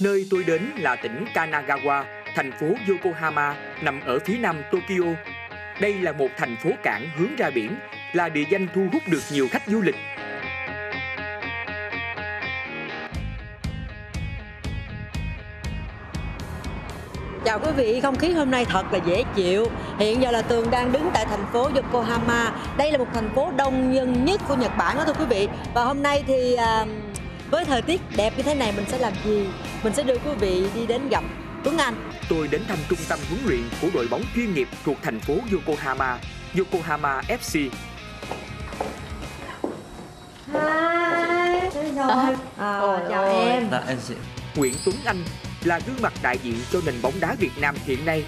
Nơi tôi đến là tỉnh Kanagawa, thành phố Yokohama nằm ở phía nam Tokyo. Đây là một thành phố cảng hướng ra biển, là địa danh thu hút được nhiều khách du lịch. Chào quý vị, không khí hôm nay thật là dễ chịu. Hiện giờ là Tường đang đứng tại thành phố Yokohama. Đây là một thành phố đông dân nhất của Nhật Bản đó thưa quý vị. Và hôm nay thì uh, với thời tiết đẹp như thế này mình sẽ làm gì? Mình sẽ đưa quý vị đi đến gặp Tuấn Anh. Tôi đến thăm trung tâm huấn luyện của đội bóng chuyên nghiệp thuộc thành phố Yokohama, Yokohama FC. Hi, rồi. À, chào em. Dạ em chị Nguyễn Tuấn Anh là gương mặt đại diện cho nền bóng đá Việt Nam hiện nay.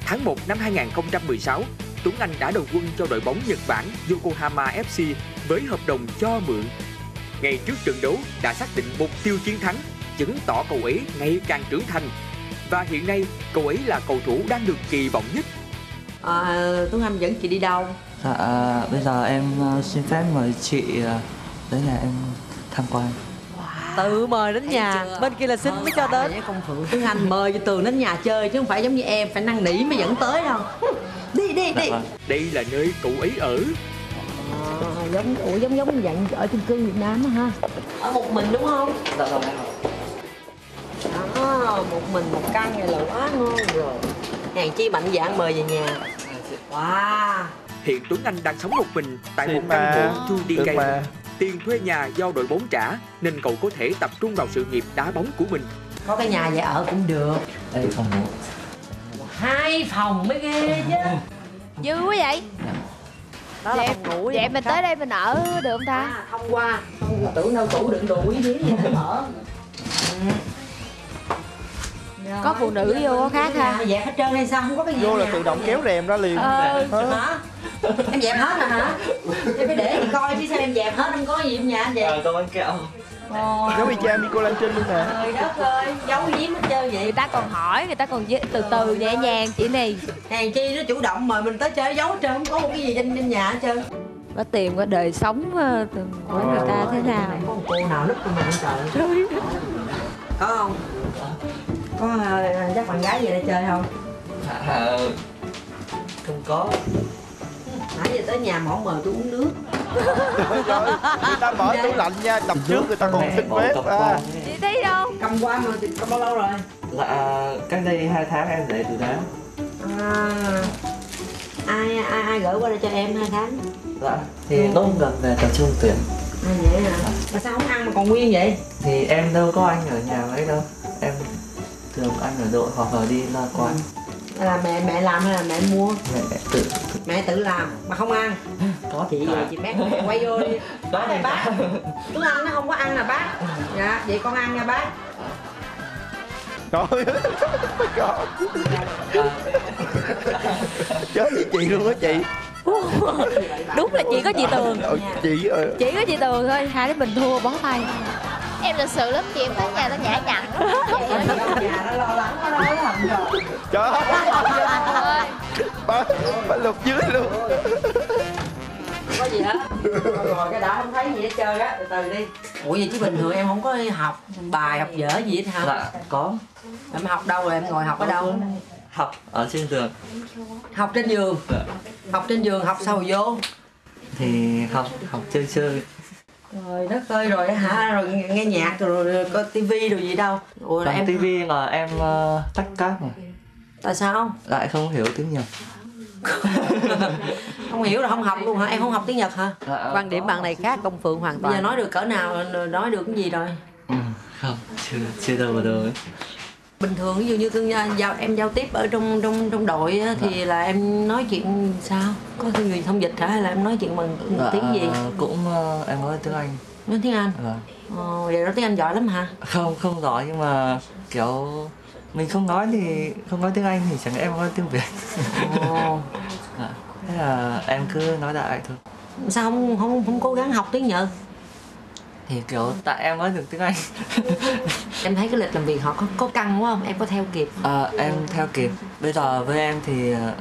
Tháng 1 năm 2016, Tuấn Anh đã đầu quân cho đội bóng Nhật Bản Yokohama FC với hợp đồng cho mượn. Ngay trước trận đấu đã xác định mục tiêu chiến thắng, chứng tỏ cậu ấy ngày càng trưởng thành. Và hiện nay, cậu ấy là cầu thủ đang được kỳ vọng nhất. À, Tuấn Anh dẫn chị đi đâu? Dạ à, bây giờ em ờ, xin phép mời chị đến nhà em tham quan Tự mời đến nhà, bên kia là xin mới cho đến. công phượng Tuấn Anh mời cho Tường đến nhà chơi chứ không phải giống như em phải năn nỉ mới dẫn tới đâu. Đi đi đi. Dạ vâng Đây là nơi cậu ấy ở. Giống ủa giống giống dạng ở chung cư Việt Nam á ha. Ở một mình đúng không? Dạ vâng em à, một mình một căn này là quá ngon rồi. Hàng chi mạnh dạng mời về nhà. Wow. Hiện Tuấn Anh đang sống một mình tại một Xin căn mà. hộ Được 2DK. mà. Tiền thuê nhà do đội bóng trả nên cậu có thể tập trung vào sự nghiệp đá bóng của mình. có cái nhà vậy ở cũng được. Đây phòng ngủ. Hai phòng mới ghê chứ. Dư quá vậy đó là Vậy- phòng ngủ Vậy phòng mình tới đây mình ở được không ta? à, thông qua không tưởng đâu tủ đựng đồ quý hiếm gì nó mở. Có phụ nữ vô có khác ha. dẹp hết trơn hay sao? Không có cái gì Vô là tự động kéo rèm ra liền. Ờ. Hả? hả? Em dẹp hết rồi hả? Em phải để chị coi chứ sao em dẹp hết không có gì trong nhà anh vậy À, có bánh kẹo Ồ, Giống y chang Nico Lan Trinh luôn nè. Trời đất ơi giấu giếm hết trơn vậy. Người ta còn hỏi, người ta còn từ từ nhẹ nhàng chị này. Hàng chi nó chủ động mời mình tới chơi giấu hết trơn không có một cái gì trên trên nhà hết trơn. Có tìm qua đời sống ờ, của người ta thế nào? có một cô nào núp trong mình trời. Có không? Có ờ, chắc bạn gái về đây chơi không? À, Không có. Nãy giờ tới nhà mỏ mời tôi uống nước Người ta mở tủ lạnh nha Tập trước người ta còn Mẹ xin phép. Cặp à. Chị thấy đâu? cầm qua mà thì cầm bao lâu rồi? Dạ cách đây 2 tháng em để từ đó à, ai ai ai gửi qua đây cho em hai tháng? Dạ Thì lúc gần về tập trung tuyển. À, vậy hả? Mà sao không ăn mà còn nguyên vậy? Thì em đâu có anh ở nhà mấy đâu. Em thường anh ở đội hoặc là đi ra quán. Là mẹ mẹ làm hay là mẹ mua? Mẹ tự mẹ tự làm mà không ăn có chị về chị bác quay vô đi. Bác này bác. Tuấn Anh nó không có ăn là bác. Dạ vậy con ăn nha bác. Trời ơi. Chết với chị luôn á chị. Đúng là chỉ có chị Tường. Ờ, Chị ờ, Chỉ có chị Tường thôi, hai đứa mình thua bó tay. Em lịch sự lắm chị em tới nhà nó nhã nhặn nhà nó thầm rồi Trời ơi. Ba, ba lục dưới luôn gì hết. Rồi cái đã không thấy gì hết trơn á từ từ đi. Ủa vậy chứ bình thường em không có học bài học dở gì hết hả? Dạ. Có. Em học đâu rồi? Em ngồi học ở đâu? Học ở trên giường. Học trên giường? Dạ. học trên giường học sao rồi vô? Thì học học chơi chơi. Rồi đất ơi rồi hả? Rồi nghe, nhạc rồi, rồi có tivi rồi gì đâu. Ủa em tivi là em uh, tách cáp này tại sao? Lại không hiểu tiếng Nhật không hiểu là không học luôn hả? Em không học tiếng nhật hả? Dạ, quan điểm bạn này khác công phượng hoàn toàn bây giờ nói được cỡ nào nói được cái gì rồi? Ừ, Không, chưa, chưa đâu vào đâu ấy bình thường ví dụ như cưng giao em giao tiếp ở trong trong trong đội á, thì là em nói chuyện sao? Có cái người thông dịch hả? Hay là em nói chuyện bằng Dạ, tiếng gì? Cũng ờ, em nói tiếng Anh. Nói tiếng anh? Vâng. ờ, vậy đó tiếng anh giỏi lắm hả? Không, không giỏi nhưng mà kiểu mình không nói thì không nói tiếng Anh thì chẳng lẽ em nói tiếng Việt. Dạ. Thế là em cứ nói đại thôi. Sao không không không cố gắng học tiếng nhật? Thì kiểu tại em nói được tiếng Anh. Em thấy cái lịch làm việc họ có có căng quá không? Em có theo kịp? À, Em theo kịp. Bây giờ với em thì ờ,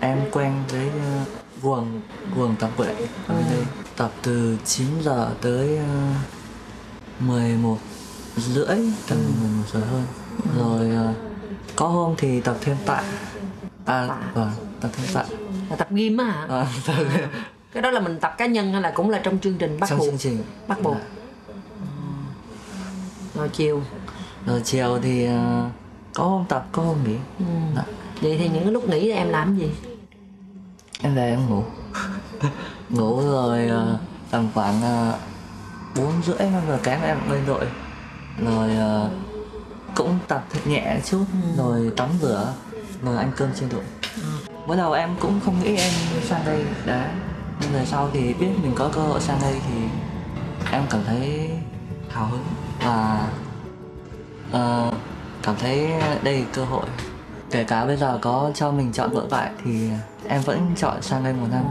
em quen với ờ, guồng guồng tập luyện ở đây. Tập từ 9 giờ tới uh, 11 rưỡi tầm 11 giỏi hơn rồi ờ, có hôm thì tập thêm tạ. À vâng tập thêm tạ. Là tập gym á hả? À, tập cái đó là mình tập cá nhân hay là cũng là trong chương trình bắt trong buộc? chương trình. Bắt buộc. Rồi chiều. Rồi chiều thì ờ, có hôm tập có hôm nghỉ. Ừ. Dạ. vậy thì những lúc nghỉ em làm gì? Em về em ngủ. Ngủ rồi ờ, tầm khoảng ờ, bốn rưỡi năm giờ kém em lên đội. Rồi ờ, cũng tập thật nhẹ chút rồi tắm rửa rồi ăn cơm trên đội mới đầu em cũng không nghĩ em sang đây đá nhưng về sau thì biết mình có cơ hội sang đây thì em cảm thấy hào hứng và ờ, cảm thấy đây là cơ hội. Kể cả bây giờ có cho mình chọn vợ lại thì em vẫn chọn sang đây một năm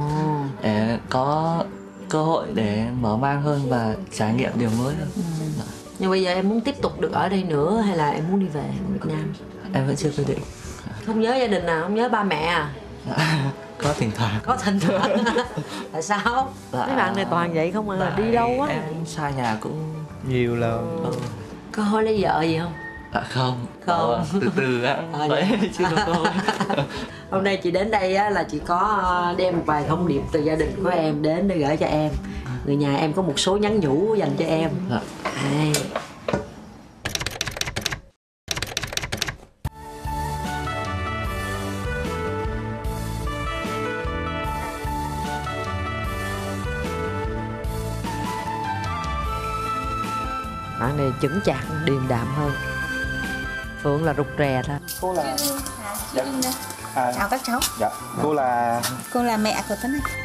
để có cơ hội để mở mang hơn và trải nghiệm điều mới hơn. Dạ. Nhưng bây giờ em muốn tiếp tục được ở đây nữa hay là em muốn đi về Việt Nam? Em vẫn chưa quyết định. Không nhớ gia đình à không nhớ ba mẹ à? Có thỉnh thoảng. Có thành thoảng. Tại sao? Dạ. mấy bạn này toàn vậy không à? Tại đi đâu á em xa nhà cũng nhiều là ừ. có hối lấy vợ gì không? À, không. Không. Ờ, từ từ á. À, vậy. dạ. chưa có cơ hội hôm nay chị đến đây á, là chị có ờ, đem một vài thông điệp từ gia đình của em đến để gửi cho em người nhà em có một số nhắn nhủ dành cho em Dạ. Đây. bạn này chững chạc điềm đạm hơn phượng là rụt rè thôi cô là Dạ. à, Chào các cháu, dạ cô là cô là mẹ của Tuấn Anh.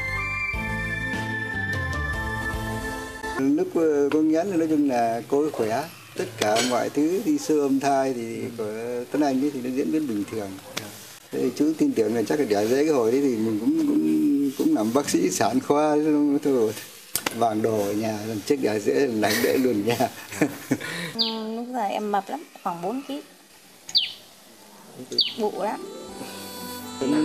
Lúc con nhắn nói chung là cô ấy khỏe tất cả mọi thứ đi sơ âm thai thì của Tuấn Anh ấy thì nó diễn biến bình thường Thế chú tin tưởng là chắc là đẻ dễ cái hồi đấy thì mình cũng cũng cũng làm bác sĩ sản khoa thôi vàng đồ ở nhà lần trước đẻ dễ là này luôn nhà ừ, lúc giờ em mập lắm, khoảng 4 kg. Bụ lắm.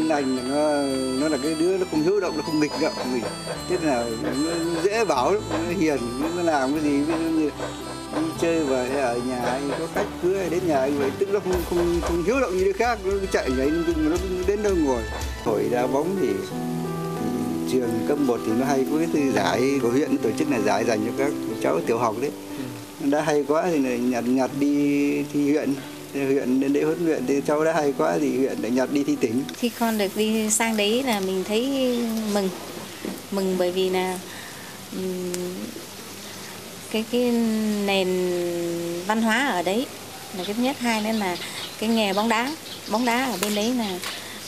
Anh nó nó là cái đứa nó không hiếu động nó không nghịch ngợm gì. Thế là nó dễ bảo nó hiền nó làm cái gì như đi chơi về ở nhà hay có khách hay đến nhà anh vậy tức nó không không không hiếu động như đứa khác nó cứ chạy tung mà nó đến đâu ngồi. Thổi đá bóng thì, trường cấp 1 thì nó hay có cái giải của huyện tổ chức là giải dành cho các cháu tiểu học đấy. Nó đã hay quá thì nhặt nhặt đi thi huyện huyện đến để huấn luyện thì cháu đã hay quá thì huyện lại nhặt đi thi tỉnh Khi con được đi sang đấy là mình thấy mừng. Mừng bởi vì là cái cái nền văn hóa ở đấy là cái thứ nhất. Hai nữa là cái nghề bóng đá bóng đá ở bên đấy là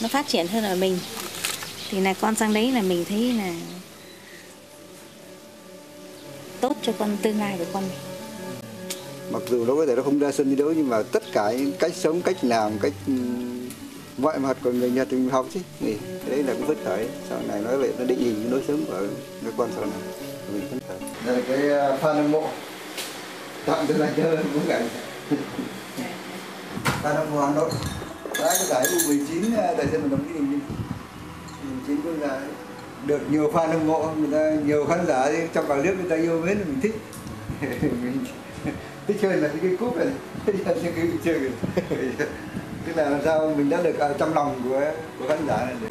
nó phát triển hơn ở mình. Thì là con sang đấy là mình thấy là tốt cho con, tương lai của con mình mặc dù nó có thể nó không ra sân thi đấu nhưng mà tất cả những cách sống cách làm cách ừm, mọi mặt của người Nhật thì mình học chứ. Thì đấy là cũng phấn khởi. Sau này nói về nó định hình cái lối sống của các con sau này. Mình phấn khởi. Đây là cái uh, fan hâm mộ. Tặng cho này chơi cũng vậy fan hâm mộ Hà Nội. Đã cái giải U19 tại sân vận động Mỹ Đình 19 quốc gia ấy. được nhiều fan hâm mộ. Người ta nhiều khán giả trong cả nước người ta yêu mến mình thích. Mình hơn là những cái cúp này. Những cái huy chương này tức là làm sao mình đã được ở trong lòng của của khán giả này để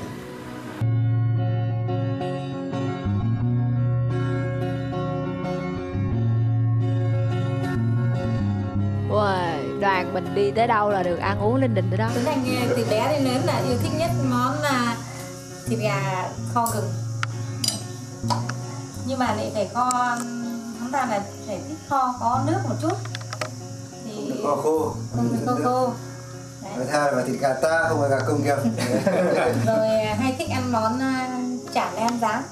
Uầy, đoàn mình đi tới đâu là được ăn uống linh đình tới đó. Tuấn Anh từ bé đến lớn là yêu thích nhất món là thịt gà kho gừng. Nhưng mà lại phải kho chúng ta là phải thích kho có nước một chút kho khô. Không phải kho khô. Thứ hai là thịt gà ta không phải gà công nghiệp. Rồi hay thích ăn món à, chả nem rán?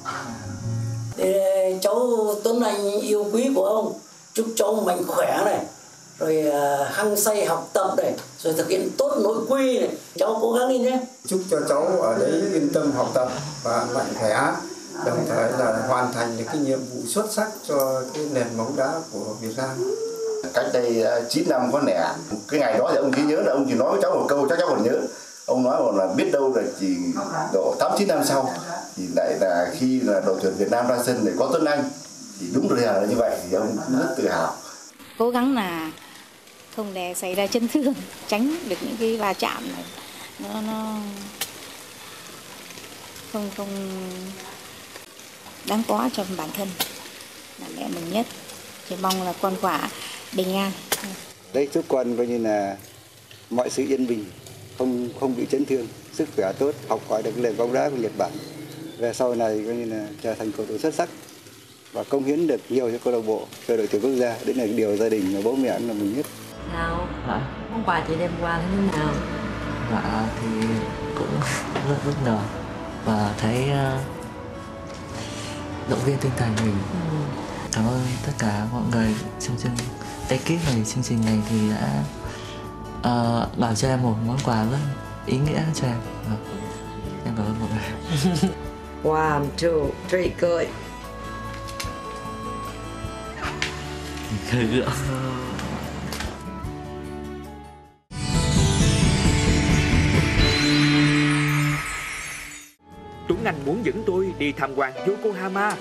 Để cháu Tuấn Anh yêu quý của ông. Chúc cháu mạnh khỏe này. Rồi à, hăng say học tập này. Rồi thực hiện tốt nội quy này. Cháu cố gắng đi nhé. Chúc cho cháu ở đấy yên tâm học tập và mạnh khỏe. Đồng thời là hoàn thành được cái nhiệm vụ xuất sắc cho cái nền bóng đá của Việt Nam cách đây à, 9 năm có lẽ cái ngày đó thì ông chỉ nhớ là ông chỉ nói với cháu một câu chắc cháu còn nhớ. Ông nói một là biết đâu là chỉ độ tám, chín năm sau thì lại là khi là đội tuyển Việt Nam ra sân để có Tuấn Anh. Thì đúng rồi là như vậy thì ông cũng rất tự hào. Cố gắng là không để xảy ra chấn thương, tránh được những cái va chạm này. Nó nó không không đáng có cho bản thân. Là mẹ mình nhất. Chỉ mong là con quả bình an. Đấy chúc con coi như là mọi sự yên bình không không bị chấn thương sức khỏe tốt học hỏi được nền bóng đá của Nhật Bản. Về sau này coi như là trở thành cầu thủ xuất sắc và công hiến được nhiều cho câu lạc bộ cho đội tuyển quốc gia. Đấy là điều gia đình và bố mẹ là mình nhất. Nào. Hả? món quà chị đem qua thế nào? Dạ thì cũng rất bất ngờ và thấy ờ, động viên tinh thần mình. Cảm ơn tất cả mọi người trong chương ekip này chương trình này thì đã ờ, bảo cho em một món quà rất ý nghĩa cho em. Vâng. Em cảm ơn mọi người. one two three good Khởi gượng. Tuấn Anh muốn dẫn tôi đi tham quan Yokohama.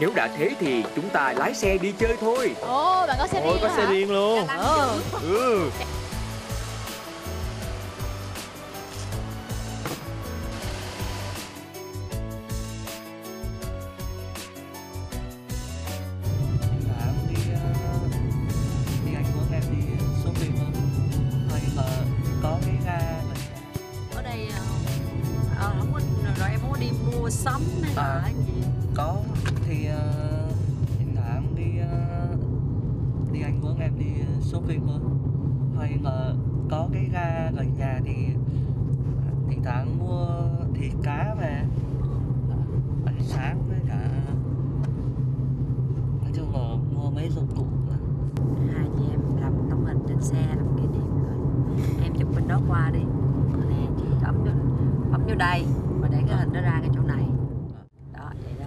Nếu đã thế thì chúng ta lái xe đi chơi thôi. Ồ, bạn có xe Ôi riêng có hả? xe riêng luôn Ừ. ừ. Shopping thôi. Hay là có cái ga gần nhà thì thì thoảng mua thịt cá về. Ăn sáng với cả, nói chung là mua mấy dụng cụ hai chị em làm tấm hình trên xe làm kỷ niệm rồi. Em chụp bên đó qua đi. Nè, chị ấm vô ấm vô đây. Và để cái hình đó ra cái chỗ này đó vậy đó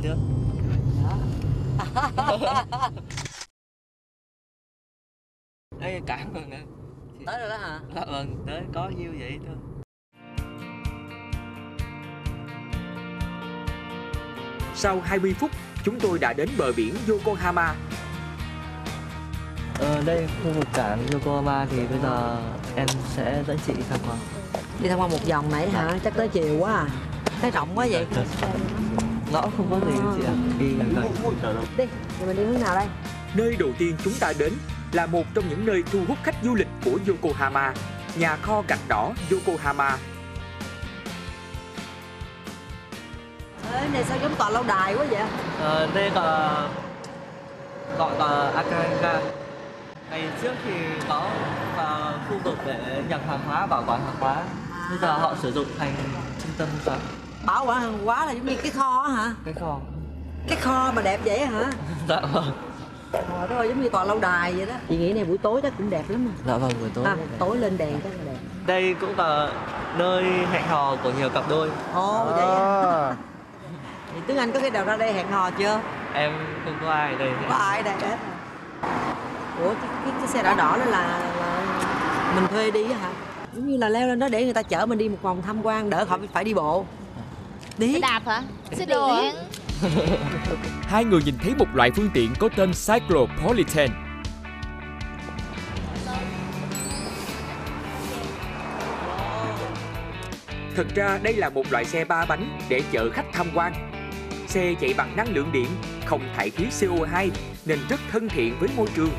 à được đây cảm ơn em. Tới rồi đó hả? Dạ vâng tới có nhiêu vậy thôi. Sau 20 phút, chúng tôi đã đến bờ biển Yokohama. Ờ, đây khu vực cảng Yokohama thì bây giờ em sẽ dẫn chị tham quan. đi tham quan một vòng nãy hả? Chắc tới chiều quá à. Thấy rộng quá vậy Ngõ không có gì chị ạ. Đi gần gần. đi rồi mình đi hướng nào đây Nơi đầu tiên chúng ta đến là một trong những nơi thu hút khách du lịch của Yokohama, nhà kho gạch đỏ Yokohama. Ê, này sao giống tòa lâu đài quá vậy Ờ, đây là gọi là Akanga. Ngày trước thì có là khu vực để nhập hàng hóa, bảo quản hàng hóa. Bây giờ họ sử dụng thành trung tâm sắm. Bảo quản hàng hóa là giống như cái kho á hả Cái kho. cái kho mà đẹp vậy hả Dạ vâng. Trời đất ơi giống như tòa lâu đài vậy đó chị nghĩ này buổi tối chắc cũng đẹp lắm à, Dạ vâng, buổi tối. à tối lên đèn chắc là đẹp Đây cũng là nơi hẹn hò của nhiều cặp đôi. ồ vậy à. thì Tuấn Anh có khi nào ra đây hẹn hò chưa Em không có ai ở đây. có ai đây hết ủa cái, cái, cái xe đỏ đỏ đó là, là mình thuê đi á hả giống như là leo lên đó để người ta chở mình đi một vòng tham quan đỡ khỏi phải đi bộ đi Xe đạp hả? Xe hả? Hai người nhìn thấy một loại phương tiện có tên Cyclopolitan. Thật ra đây là một loại xe ba bánh để chở khách tham quan. Xe chạy bằng năng lượng điện, không thải khí CO2 nên rất thân thiện với môi trường.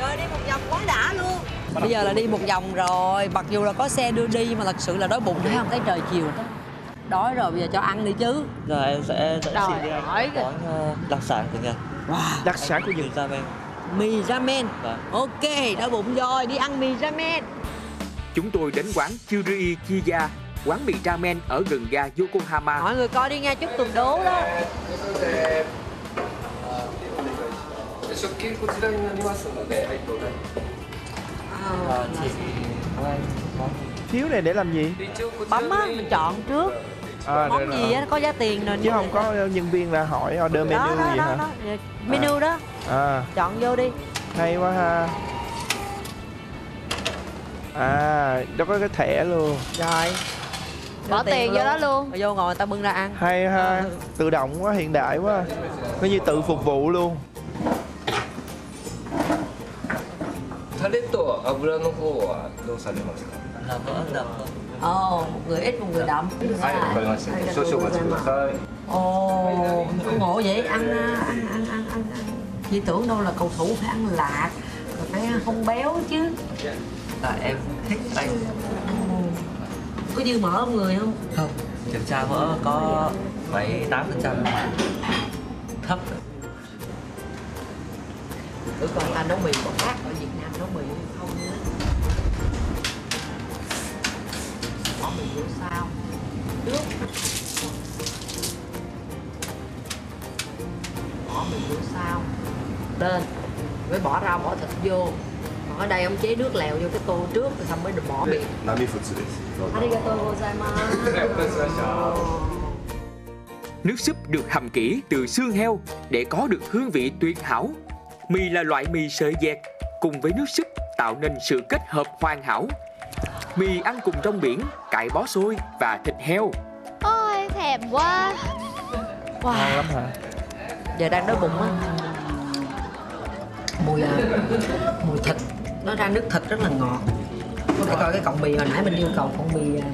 Rồi đi một vòng quá đã luôn Bây giờ là đi một vòng rồi Mặc dù là có xe đưa đi mà thật sự là đói bụng Thấy không? Thấy trời chiều đói rồi bây giờ cho ăn đi chứ. Rồi em sẽ dẫn chị đi ăn món ờ, đặc sản của Nhật. Wow. đặc sản của Nhật. Ramen mì ramen vâng. ok đã bụng rồi đi ăn mì ramen chúng tôi đến quán Churi Chiya quán mì ramen ở gần ga Yokohama. Mọi người coi đi nha chút tuần đố đó. À, thiếu này để làm gì? Bấm á mình chọn trước À, Món rồi, gì rồi. á có giá tiền rồi Chứ không có nhân viên là hỏi order menu đó, đó, gì đó, hả? đó. Menu đó À, Chọn vô đi hay quá ha. À, đó có cái thẻ luôn. Rồi Bỏ tiền vô đó luôn Rồi vô ngồi người ta bưng ra ăn Hay ha, tự động quá, hiện đại quá. coi như tự phục vụ luôn タレと油の方はどうされますか là mỡ Ồ, một người ít một người đậm. Dạ. Vâng số số vâng dạ. Ồ, ngộ vậy à, ăn ăn ăn ăn ăn. Chị tưởng đâu là cầu thủ phải ăn lạc, phải không béo chứ. Là em thích ăn. Có dư mỡ không người không? Không, kiểm tra mỡ có 78 phần trăm thấp. Tụi còn ta nấu mì còn khác ở Việt Nam nấu mì không nữa bỏ mình vô sau, trước, bỏ mình vô sau, lên, mới bỏ rau bỏ thịt vô. Còn ở đây ông chế nước lèo vô cái tô trước rồi xong mới được bỏ biển nami futsu desu arigatou gozaimasu. Nước súp được hầm kỹ từ xương heo để có được hương vị tuyệt hảo. Mì là loại mì sợi dẹt cùng với nước súp tạo nên sự kết hợp hoàn hảo. Mì ăn cùng trong biển cải bó xôi và thịt heo. Ôi thèm quá. Ngon lắm hả? Giờ đang đói bụng á. Mùi à, mùi thịt. Nó ra nước thịt rất là ngọt. Để coi cái cọng mì hồi nãy mình yêu cầu cọng mì à,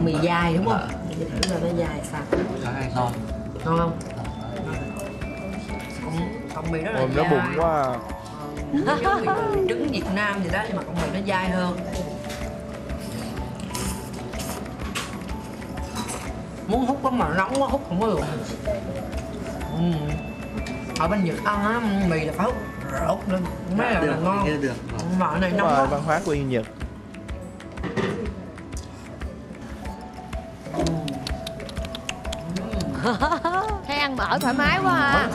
Mì dai đúng không? Để thử là nó dai sao? Ngon. Ngon không? Cọng, cọng mì rất là ôm nó bụng quá à. Giống mì trứng Việt Nam vậy đó nhưng mà cọng mì nó dai hơn muốn hút lắm mà nóng quá hút không có được. Ừ. ở bên Nhật ăn á mì là phải hút rột lên. Mới là, là ngon. nghe được. Mà ở này nóng rồi quá. văn hóa của Nhật. Thấy ăn mỡ thoải mái quá à.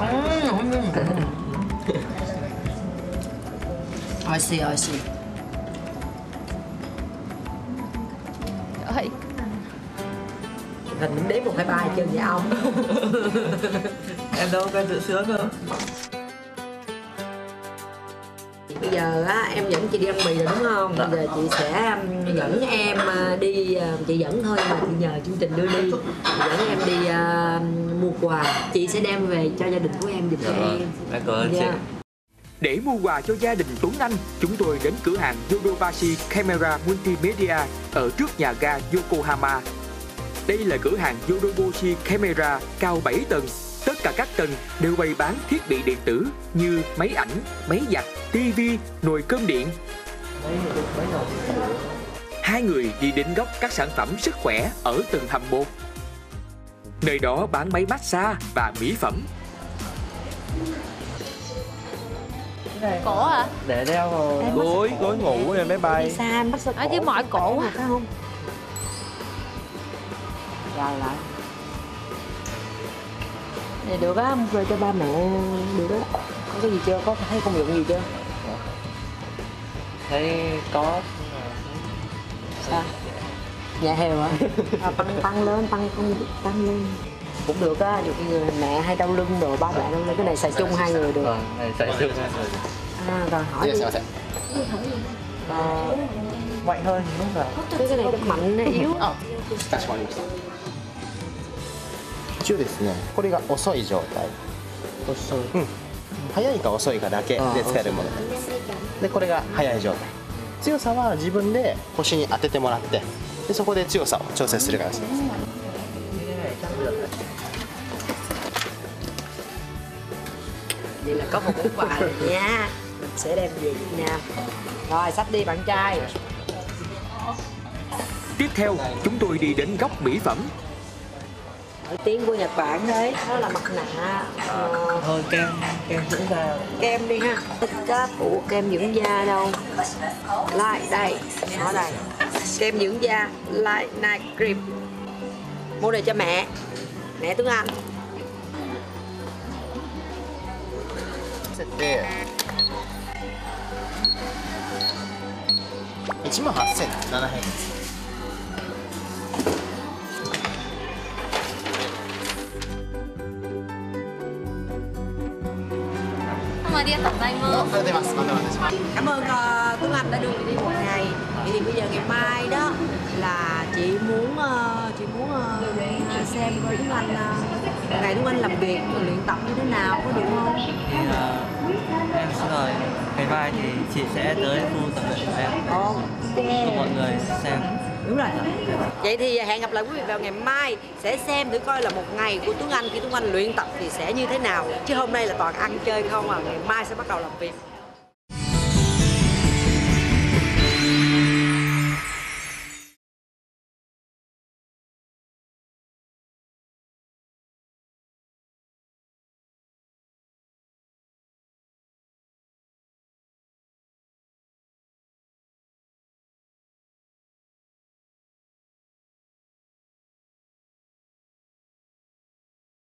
I see, I see. Mình đếm một hai ba chân vậy ông. Em đâu có tự sướng đâu Bây giờ á, em dẫn chị đi ăn mì rồi đúng không? Bây giờ chị sẽ um, dẫn em uh, đi, uh, chị dẫn thôi mà chị nhờ chương trình đưa đi. Chị dẫn em đi uh, mua quà. Chị sẽ đem về cho gia đình của em giùm cho em em. cảm ơn chị Dạ. Để mua quà cho gia đình Tuấn Anh, chúng tôi đến cửa hàng Yodobashi Camera Multimedia ở trước nhà ga Yokohama. Đây là cửa hàng Yodobashi Camera cao 7 tầng. Tất cả các tầng đều bày bán thiết bị điện tử như máy ảnh, máy giặt, tivi, nồi cơm điện. Hai người đi đến góc các sản phẩm sức khỏe ở tầng hầm 1. Nơi đó bán máy massage và mỹ phẩm. Cổ hả? để đeo vào gối gối ngủ trên máy bay Xa Ở chứ mỏi cổ quá phải không? Rồi lại Này được á, mua cho ba mẹ được á. Có cái gì chưa? Có thấy công dụng gì chưa? thấy có. Sao? Dạ heo hả? À, tăng tăng lên, tăng tăng, tăng lên. Cũng được á, khi người mẹ hay đau lưng rồi ba mẹ đau lưng cái này xài chung hai người được. Vâng này chạy chung hai người à, rồi hỏi đi. Ờ, mạnh hơn đúng rồi. Cái này mạnh hay yếu. か応ですねこれが遅い状態。遅い、早いか遅いかだけで使えるもの。でこれが早い状態。強さは自分で腰に当ててもらってでそこで強さを調整する形です、うん yeah.。さて、ば tôi đi đến góc mỹ phẩm. nổi tiếng của Nhật Bản đấy đó là mặt nạ ờ, thôi kem kem dưỡng da kem đi ha các phụ kem dưỡng da đâu lại đây ở đây kem dưỡng da lại night cream mua này cho mẹ mẹ Tuấn Anh 設定1万8700円です Tiên tổng danh ơn. Vâng, thay mặt vâng. Cảm ơn ờ, Tuấn Anh đã đưa mình đi một ngày. Vậy thì bây giờ ngày mai đó là chị muốn ờ, chị muốn ờ, xem coi Tuấn Anh ngày Tuấn Anh làm việc rồi luyện tập như thế nào có được không? Thì, uh, em xin lời ngày mai thì chị sẽ tới khu tập luyện của em. Ồ, oh, mọi người xem đúng rồi. Vậy thì hẹn gặp lại quý vị vào ngày mai, sẽ xem thử coi là một ngày của Tuấn Anh khi Tuấn Anh luyện tập thì sẽ như thế nào. Chứ hôm nay là toàn ăn chơi không à ngày mai sẽ bắt đầu làm việc.